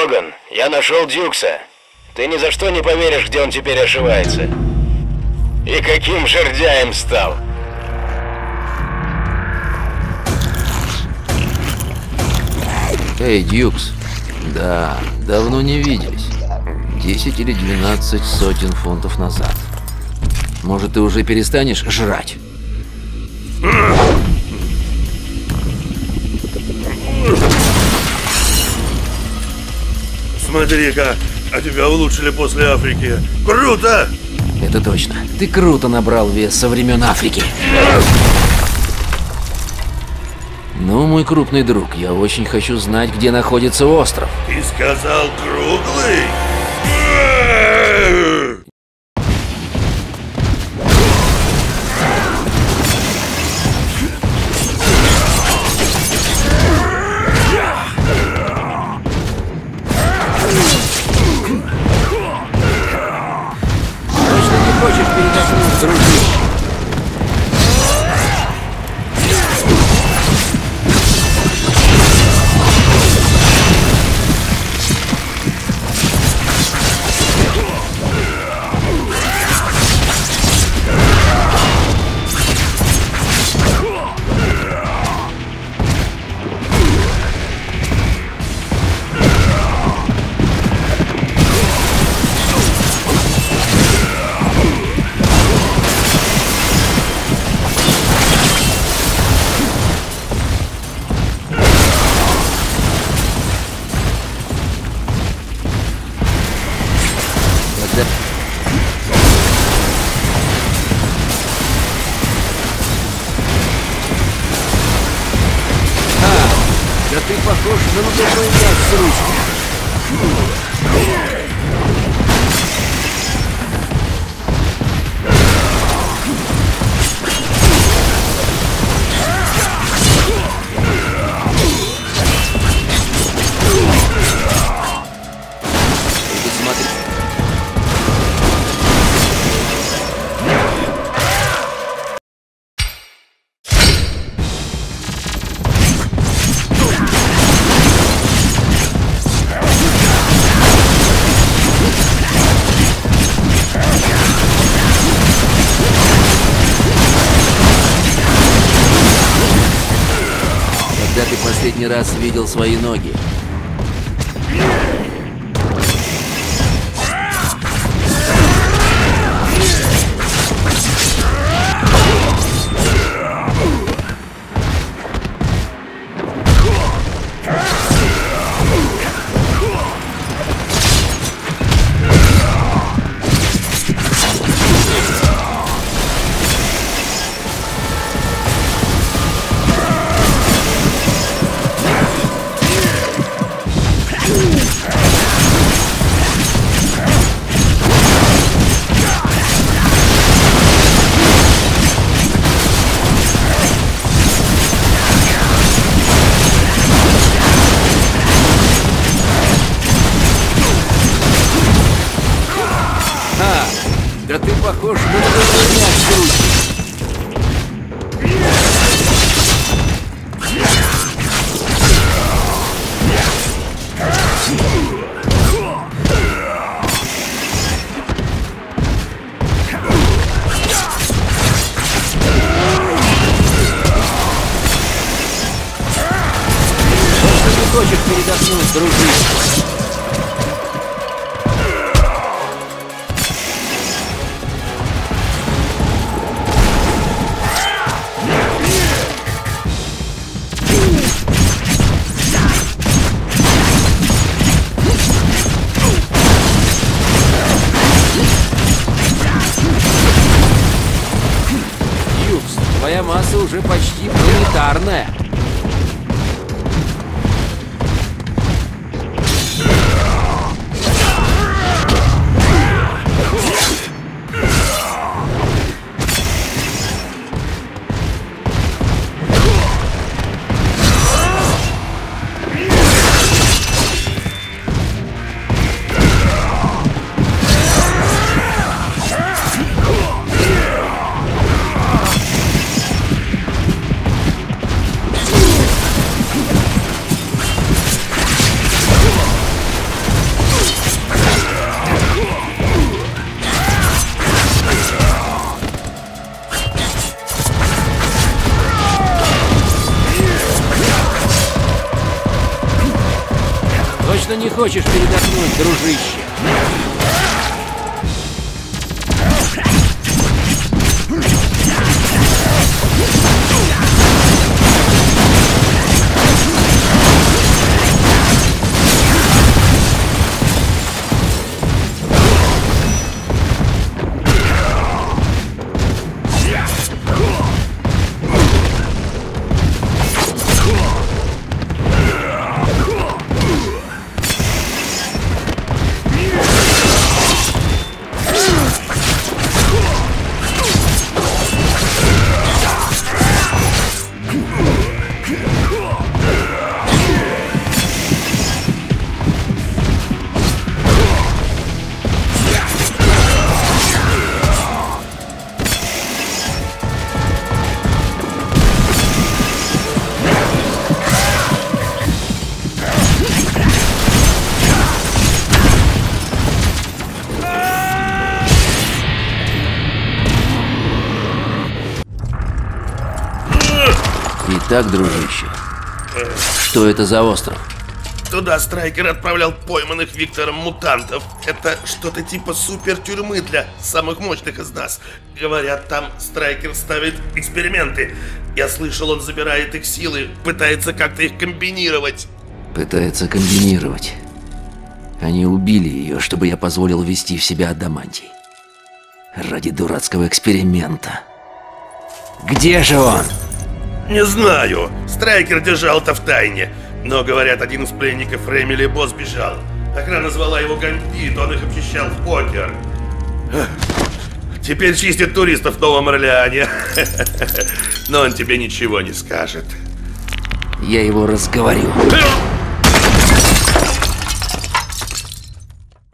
Логан, я нашел Дюкса. Ты ни за что не поверишь, где он теперь ошивается. И каким жердяем стал. Эй, Дюкс. Да, давно не виделись. 10 или 12 сотен фунтов назад. Может, ты уже перестанешь жрать? Смотри-ка, а тебя улучшили после Африки. Круто! Это точно. Ты круто набрал вес со времен Африки. Ну, мой крупный друг, я очень хочу знать, где находится остров. Ты сказал круглый? А, да ты похож на надувной мяч с ручкой. Последний раз видел свои ноги? Передохнуть, дружище? Твоя масса уже почти планетарная. Точно не хочешь передохнуть, дружище? Итак, дружище, что это за остров? Туда Страйкер отправлял пойманных Виктором мутантов. Это что-то типа супер тюрьмы для самых мощных из нас. Говорят, там Страйкер ставит эксперименты. Я слышал, он забирает их силы, пытается как-то их комбинировать. Пытается комбинировать. Они убили ее, чтобы я позволил ввести в себя адамантий. Ради дурацкого эксперимента. Где же он? Не знаю. Страйкер держал это в тайне. Но, говорят, один из пленников Ремили Босс бежал. Охрана звала его Гамбит, он их обчищал в покер. Теперь чистит туристов в Новом Орлеане. Но он тебе ничего не скажет. Я его разговорю. Э,